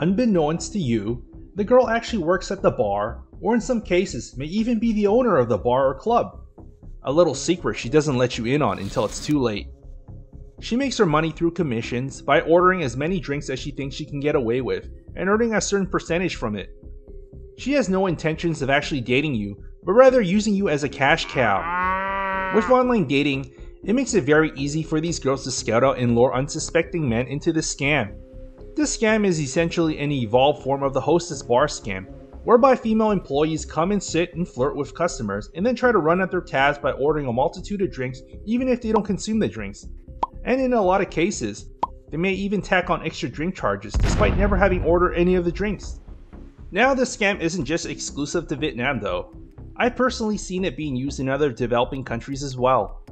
Unbeknownst to you, the girl actually works at the bar, or in some cases, may even be the owner of the bar or club. A little secret she doesn't let you in on until it's too late. She makes her money through commissions by ordering as many drinks as she thinks she can get away with and earning a certain percentage from it. She has no intentions of actually dating you, but rather using you as a cash cow. With online dating, it makes it very easy for these girls to scout out and lure unsuspecting men into this scam. This scam is essentially an evolved form of the hostess bar scam, whereby female employees come and sit and flirt with customers and then try to run up their tabs by ordering a multitude of drinks even if they don't consume the drinks. And in a lot of cases, they may even tack on extra drink charges despite never having ordered any of the drinks. Now this scam isn't just exclusive to Vietnam though. I've personally seen it being used in other developing countries as well.